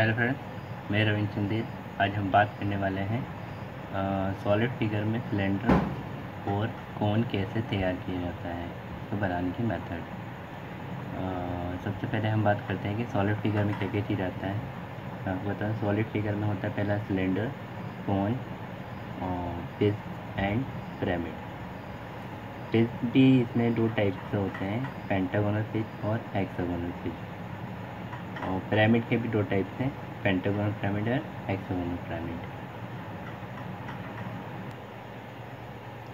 Hello friends मैं रविंद्र चंदेल। आज हम बात करने वाले हैं सॉलिड फिगर में सिलेंडर और कौन कैसे तैयार किया जाता है तो बनाने की मेथड सबसे पहले हम बात करते हैं कि सॉलिड फिगर में क्या क्या चीज़ आता है। आपको बताऊँ सॉलिड फिगर में होता है पहला सिलेंडर कौन पिस एंड पिरामिड पिस भी इसमें दो टाइप से होते हैं पेंटागोनल पिच और हेक्सागोनल पिच और पिरामिड के भी दो टाइप्स हैं पेंटागोनल पिरामिड और हेक्सागोनल पिरामिड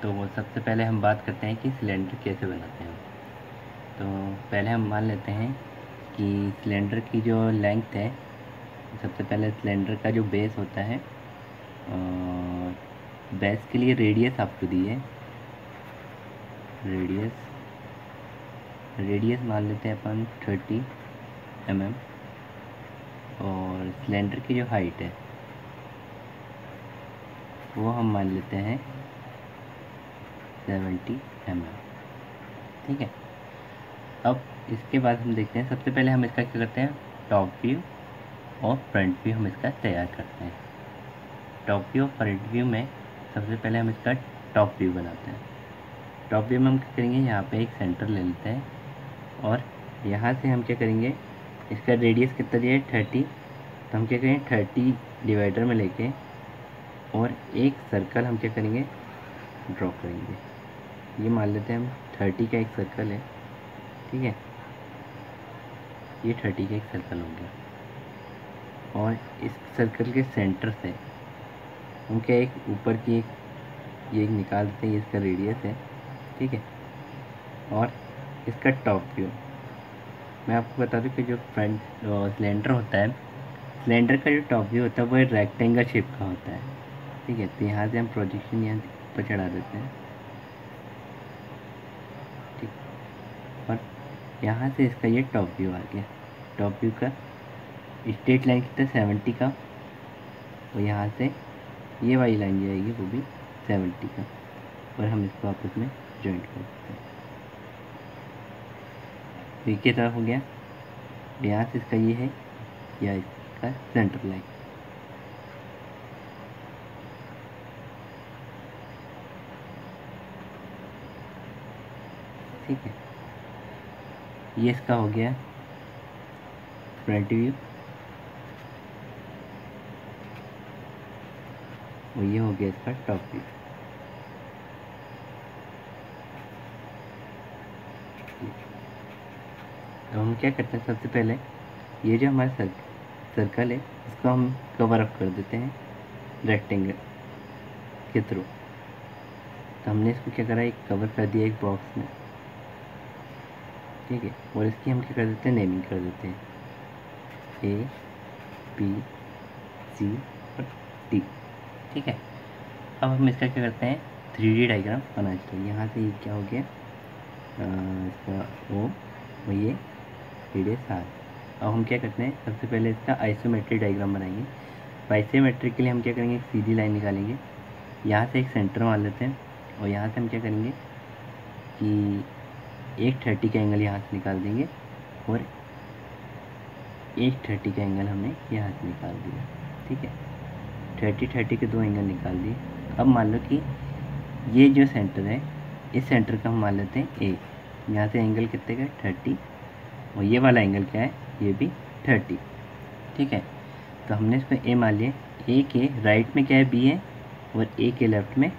तो सबसे पहले हम बात करते हैं कि सिलेंडर कैसे बनाते हैं तो पहले हम मान लेते हैं कि सिलेंडर की जो लेंथ है, सबसे पहले सिलेंडर का जो बेस होता है बेस के लिए रेडियस आपको दी है। रेडियस रेडियस मान लेते हैं अपन थर्टी एम mm. और सिलेंडर की जो हाइट है, वो हम मान लेते हैं सेवेंटी एम ठीक है? अब इसके बाद हम देखते हैं, सबसे पहले हम इसका क्या करते हैं? टॉप व्यू और फ्रंट व्यू हम इसका तैयार करते हैं। टॉप व्यू और फ्रंट व्यू में सबसे पहले हम इसका टॉप व्यू बनाते हैं। टॉप व्यू में हम क्या करेंगे? यहाँ पे एक सेंटर ले लेते हैं और यहाँ से हम क्या करेंगे? इसका रेडियस कितना दिया है? थर्टी तो हम क्या करेंगे थर्टी डिवाइडर में लेके और एक सर्कल हम क्या करेंगे? ड्रॉ करेंगे। ये मान लेते हैं हम थर्टी का एक सर्कल है, ठीक है? ये थर्टी का एक सर्कल हो गया। और इस सर्कल के सेंटर से हम क्या एक ऊपर की एक, ये एक निकाल देते हैं, ये इसका रेडियस है, ठीक है? और इसका टॉप व्यू मैं आपको बता दूँ कि जो फ्रंट सिलेंडर होता है सिलेंडर का जो टॉप व्यू होता है, वो रेक्टेंगल शेप का होता है। ठीक है तो यहाँ से हम प्रोजेक्शन यहाँ पर चढ़ा देते हैं। ठीक, और यहाँ से इसका ये टॉप व्यू आ गया। टॉप व्यू का स्ट्रेट लाइन कितना सेवेंटी का। और यहाँ से ये वाली लाइन जाएगी वो भी सेवेंटी का। और हम इसको आपस में जॉइंट कर देते हैं। तो एक तरफ़ हो गया। यहाँ से इसका ये है या इसका सेंटर लाइन ठीक है। ये इसका हो गया फ्रंट व्यू और ये हो गया इसका टॉप व्यू तो हम क्या करते हैं? सबसे पहले ये जो हमारा सर्क, सर्कल है इसको हम कवर अप कर देते हैं रेक्टेंगल के थ्रू तो हमने इसको क्या करा? एक कवर कर दिया एक बॉक्स में। ठीक है? और इसकी हम क्या कर देते हैं? नेमिंग कर देते हैं। ए पी सी और टी ठीक है? अब हम इसका क्या करते हैं? थ्री डी डाइग्राम बना चाहिए यहाँ से ये क्या हो गया? आ, इसका ओ और ये रेडियस आर अब हम क्या करते हैं, सबसे पहले इसका आइसोमेट्रिक डायग्राम बनाएँगे। आइसोमेट्रिक के लिए हम क्या करेंगे, एक सीधी लाइन निकालेंगे। यहाँ से एक सेंटर मान लेते हैं और यहाँ से हम क्या करेंगे कि एक थर्टी का एंगल यहाँ से निकाल देंगे और एक थर्टी का एंगल हमने यहाँ से निकाल दिया। ठीक है? थर्टी थर्टी के दो एंगल निकाल दिए। अब मान लो कि ये जो सेंटर है, इस सेंटर का हम मान लेते हैं ए यहाँ से एंगल कितने का थर्टी और ये वाला एंगल क्या है? ये भी थर्टी ठीक है? तो हमने इसको ए मान लिया. ए के राइट में क्या है? बी है और ए के लेफ़्ट में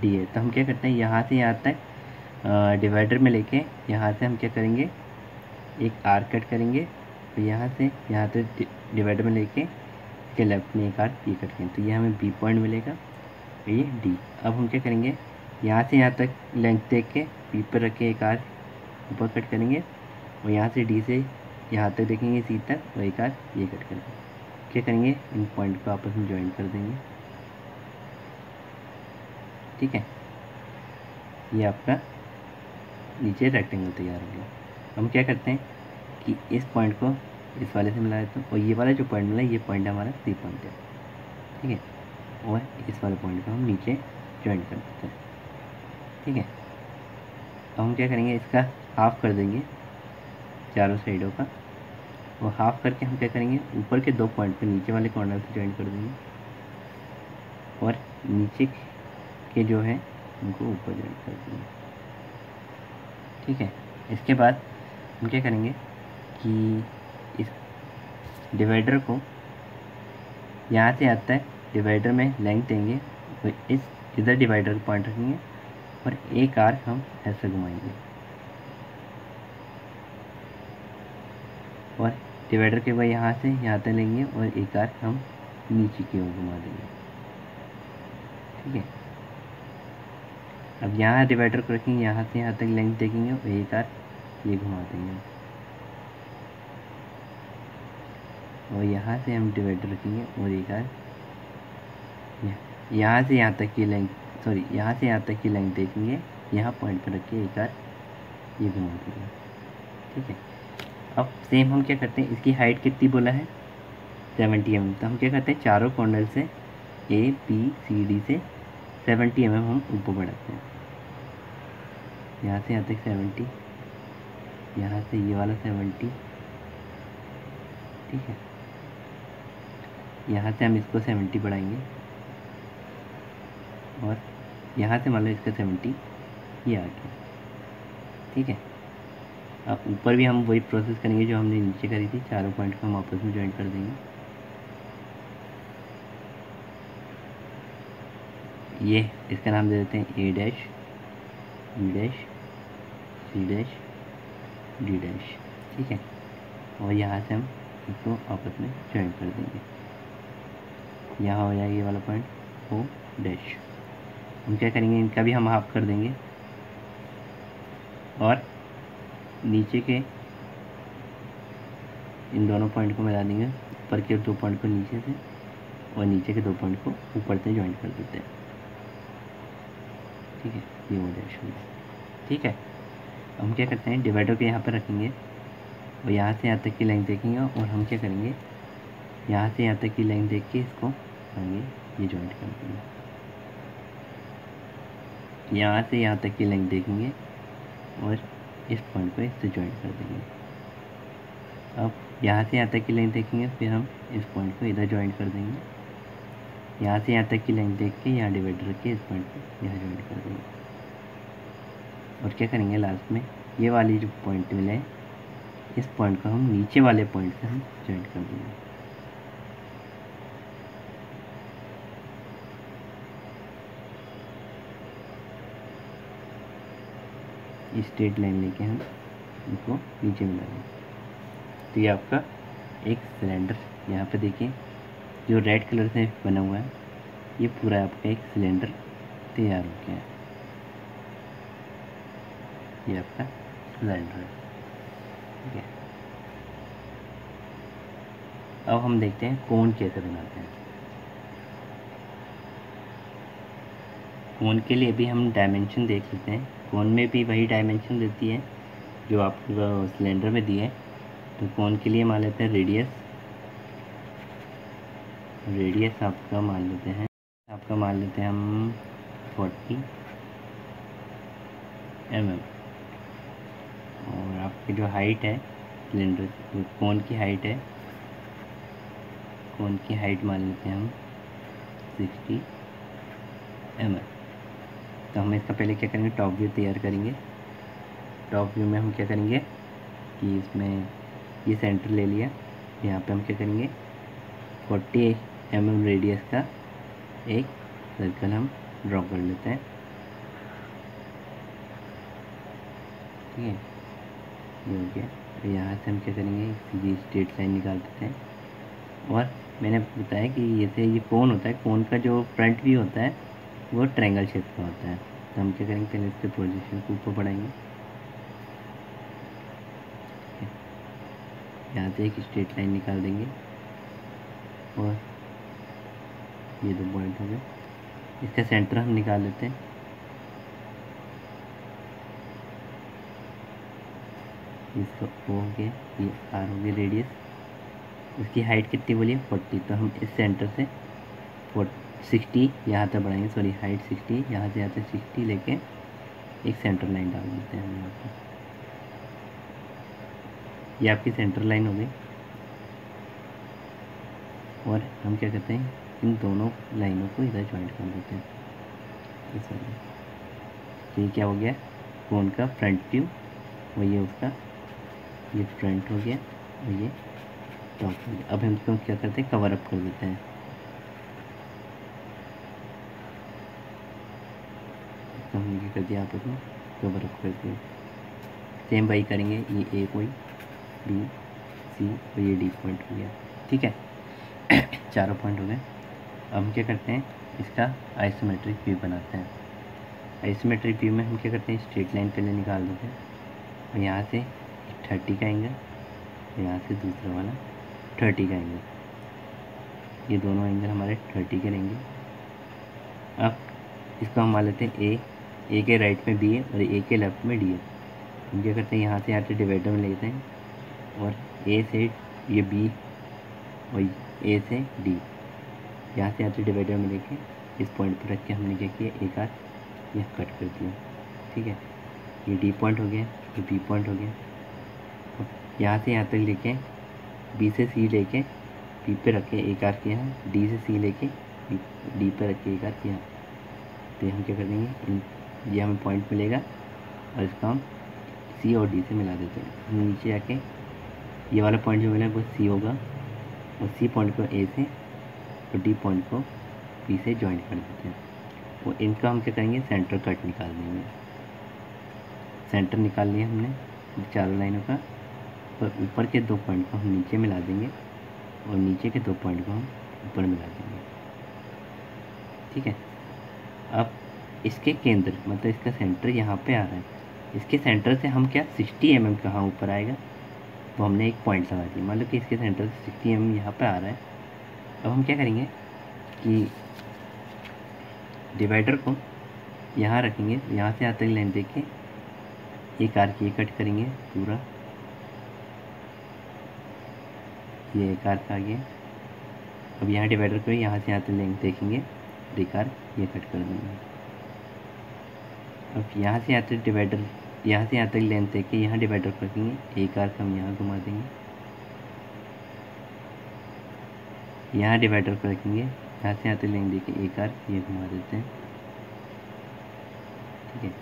डी है. तो हम क्या करते हैं? यहाँ से यहाँ तक डिवाइडर में लेके यहाँ से हम क्या करेंगे? एक आर कट करेंगे. तो यहाँ से यहाँ तक डिवाइडर में लेके के लेफ़्ट में एक आर ये कट करेंगे तो ये हमें बी पॉइंट मिलेगा. ये डी अब हम क्या करेंगे? यहाँ से यहाँ तक लेंथ देख के बी पर रख के एक आर ऊपर कट करेंगे. और यहाँ से डी से यहाँ तक देखेंगे सी तक, वही कार ये कट कर करेंगे। क्या करेंगे? इन पॉइंट को आपस में ज्वाइन कर देंगे। ठीक है? ये आपका नीचे रेक्टेंगल तैयार हो गया। हम क्या करते हैं कि इस पॉइंट को इस वाले से मिला देते हैं और ये वाला जो पॉइंट मिला, ये पॉइंट हमारा सी पॉइंट है। ठीक है? और इस वाले पॉइंट को हम नीचे ज्वाइन कर देते हैं। ठीक है? अब हम क्या करेंगे? इसका हाफ़ कर देंगे। चारों साइडों का। वो हाफ़ करके हम क्या करेंगे? ऊपर के दो पॉइंट पे नीचे वाले कॉर्नर से ज्वाइन कर देंगे। और नीचे के जो है, उनको ऊपर ज्वाइन कर देंगे। ठीक है? इसके बाद हम क्या करेंगे कि इस डिवाइडर को यहाँ से आता है डिवाइडर में लेंथ देंगे। तो इस, इधर डिवाइडर का पॉइंट रखेंगे और एक आर्क हम ऐसे घुमाएँगे। और डिवाइडर के बाद यहाँ से यहाँ तक लेंगे और एक आर्क हम नीचे की ओर घुमा देंगे। ठीक है? अब यहाँ डिवाइडर को रखेंगे, यहाँ से यहाँ तक लेंथ देखेंगे और एक आर्क ये घुमा देंगे। और यहाँ से हम डिवाइडर रखेंगे और एक आर्क यहाँ से यहाँ तक की लेंथ, सॉरी, यहाँ से यहाँ तक की लेंथ देखेंगे, यहाँ पॉइंट पर रखिए एक आर्क ये घुमा देंगे। ठीक है? अब सेम हम क्या करते हैं? इसकी हाइट कितनी बोला है? सेवेंटी एम तो हम क्या करते हैं? चारों कॉर्नर से ए बी सी डी से सेवेंटी एम हम ऊपर बढ़ाते हैं। यहाँ से यहाँ तक सेवेंटी यहाँ से ये वाला सेवेंटी ठीक है? यहाँ से हम इसको सेवेंटी बढ़ाएँगे। और यहाँ से मान लो इसका सेवेंटी ये आ गया। ठीक है? अब ऊपर भी हम वही प्रोसेस करेंगे जो हमने नीचे करी थी, चारों पॉइंट को हम आपस में ज्वाइन कर देंगे। ये, इसका नाम दे देते हैं A dash B dash C dash D dash ठीक है? और यहाँ से हम इसको आपस में ज्वाइन कर देंगे। यहाँ हो जाएगा ये वाला पॉइंट ओ डैश हम क्या करेंगे? इनका भी हम हाफ़ कर देंगे। और नीचे के इन दोनों पॉइंट को मिला देंगे। ऊपर के दो पॉइंट को नीचे से और नीचे के दो पॉइंट को ऊपर से ज्वाइन कर देते हैं। ठीक है? ये हो जाए शुरू। ठीक है? हम क्या करते हैं? डिवाइडर को यहाँ पर रखेंगे। और यहाँ से यहाँ तक की लाइन देखेंगे और हम क्या करेंगे? यहाँ से यहाँ तक की लाइन देख के इसको आगे ये ज्वाइंट कर देंगे। यहाँ से यहाँ तक की लाइन देखेंगे और इस पॉइंट को इससे ज्वाइन कर देंगे। अब यहाँ से यहाँ तक की लेंथ देखेंगे, फिर हम इस पॉइंट को इधर ज्वाइन कर देंगे। यहाँ से यहाँ तक की लेंथ देख के यहाँ डिवाइडर रख के इस पॉइंट को यहाँ ज्वाइन कर देंगे। और क्या करेंगे लास्ट में? ये वाली जो पॉइंट मिले, इस पॉइंट को हम नीचे वाले पॉइंट से हम ज्वाइन कर देंगे। स्ट्रेट लाइन लेके हम इनको नीचे मिला देंगे तो ये आपका एक सिलेंडर यहाँ पे देखिए, जो रेड कलर से बना हुआ है, ये पूरा आपका एक सिलेंडर तैयार हो गया है। ये आपका सिलेंडर है। ठीक है। अब हम देखते हैं कौन कैसे बनाते हैं। कौन के लिए भी हम डायमेंशन देख लेते हैं। कोन में भी वही डायमेंशन देती है, जो आपको सिलेंडर में दिए तो कोन के लिए मान लेते हैं रेडियस रेडियस आपका मान लेते हैं, आपका मान लेते हैं हम फोर्टी एम एम और आपकी जो हाइट है सिलेंडर कोन की हाइट है कोन की हाइट मान लेते हैं हम सिक्सटी एम एम तो हम इसका पहले क्या करेंगे? टॉप व्यू तैयार करेंगे। टॉप व्यू में हम क्या करेंगे कि इसमें ये सेंटर ले लिया। यहाँ पे हम क्या करेंगे? फोर्टी एम एम रेडियस का एक सर्कल हम ड्रॉ कर लेते हैं। ठीक है? ये हो गया। यहाँ से हम क्या करेंगे? सीधी स्ट्रेट लाइन निकाल देते हैं। और मैंने बताया कि जैसे ये कोन होता है। कोन का जो फ्रंट व्यू होता है वो ट्रायंगल शेप का होता है। तो हम क्या करेंगे? पहले इसके पोजीशन को ऊपर बढ़ाएँगे। यहाँ से एक स्ट्रेट लाइन निकाल देंगे। और ये दो पॉइंट हो गए। इसका सेंटर हम निकाल लेते हैं। इसका ओ हो गया, ये आर हो गया रेडियस इसकी हाइट कितनी बोलिए? फोर्टी तो हम इस सेंटर से फोर्टी सिक्सटी यहाँ तक बढ़ाएँगे सॉरी हाइट सिक्सटी, यहाँ से यहाँ तक सिक्सटी लेके एक सेंटर लाइन डाल देते हैं हम यहाँ पर ये आपकी सेंटर लाइन हो गई। और हम क्या करते हैं, इन दोनों लाइनों को इधर ज्वाइंट कर देते हैं। इस तो ये क्या हो गया कोन का फ्रंट व्यू और ये उसका ये फ्रंट हो गया, और ये टॉप हो गया। अब हम इसको क्या करते हैं कवर अप कर देते हैं। इसको हमने क्या कर दिया आपस में कवर अप कर दिया सेम वही करेंगे। ये ए कोई बी सी और ये डी पॉइंट हो गया। ठीक है? चारों पॉइंट हो गए। अब हम क्या करते हैं? इसका आइसोमेट्रिक व्यू बनाते हैं। आइसोमेट्रिक व्यू में हम क्या करते हैं? स्ट्रेट लाइन पहले निकाल देते हैं। और यहाँ से थर्टी का एंगल यहाँ से दूसरा वाला थर्टी का एंगल ये दोनों एंगल हमारे थर्टी के रहेंगे। अब इसको हम मान लेते हैं ए ए के राइट में बी है और ए के लेफ़्ट में डी है। हम क्या करते हैं? यहाँ से यहाँ से डिवाइडर में लेते हैं और ए से ये बी और ए से डी यहाँ से यहाँ से डिवाइडर में लेके इस पॉइंट पर रख के हमने क्या किया? एक आध यह कट कर दिया। ठीक है? ये डी पॉइंट हो गया, ये बी पॉइंट हो गया। और यहाँ से यहाँ तक लेके बी से सी लेके बी पे रखे एक आर किया। है डी से सी लेके डी पे रख के एक आर किया। तो हम क्या कर देंगे? ये हमें पॉइंट मिलेगा और इसको हम सी और डी से मिला देते हैं। हम नीचे आके ये वाला पॉइंट जो मिला वो सी होगा और सी पॉइंट को ए से और डी पॉइंट को बी से ज्वाइन कर देते हैं। और इनका हम क्या करेंगे? सेंटर कट निकाल देंगे। सेंटर निकाल लिया हमने चारों लाइनों का और ऊपर के दो पॉइंट को हम नीचे मिला देंगे और नीचे के दो पॉइंट को हम ऊपर मिला देंगे। ठीक है? अब इसके केंद्र मतलब इसका सेंटर यहाँ पे आ रहा है। इसके सेंटर से हम क्या 60 एम एम कहाँ ऊपर आएगा? तो हमने एक पॉइंट लगा दिया। मान लो कि इसके सेंटर से सिक्सटी एम एम यहाँ पर आ रहा है। अब हम क्या करेंगे कि डिवाइडर को यहाँ रखेंगे। यहाँ से आते लाइन देख एक आर की कट करेंगे पूरा। ये एक आर का आ गया। अब यहाँ डिवाइडर को यहाँ से यहाँ तक लेंगे देखेंगे। एक आर ये कट कर देंगे। अब यहाँ से यहाँ तक डिवाइडर यहाँ से यहाँ तक लेंथ देके यहाँ डिवाइडर को रखेंगे एक आर का हम यहाँ घुमा देंगे। यहाँ डिवाइडर को रखेंगे यहाँ से यहाँ तक लेंथ देके एक आर ये घुमा देते हैं। ठीक है।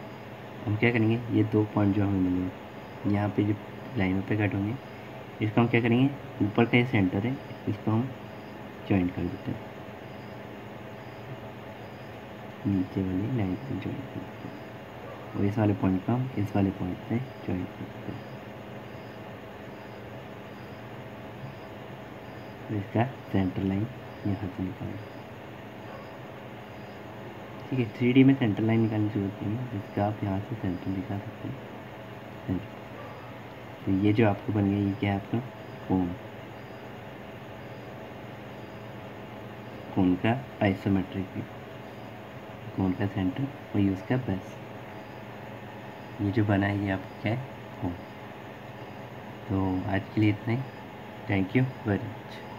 हम क्या करेंगे? ये दो पॉइंट जो हमें मिलेंगे यहाँ पे जो लाइनों पे कट होंगे, इसको हम क्या करेंगे? ऊपर का ये सेंटर है, इसको हम ज्वाइन कर देते हैं। नीचे वाली लाइन पे ज्वाइन कर देते हैं। और इस वाले पॉइंट को हम इस वाले पॉइंट से ज्वाइन कर देते हैं। तो इसका सेंटर लाइन यहाँ से निकालें। ठीक है थ्री में सेंटर लाइन निकालने की ज़रूरत नहीं है। इसका आप यहाँ से सेंटर निकाल सकते हैं। सेंटर तो ये जो आपको बन गया, ये क्या है आपका? कोन कोन का आइसोमेट्रिक कोन का सेंटर और ये उसका बेस ये जो बना है ये क्या है? कोन तो आज के लिए इतना ही। Thank you very much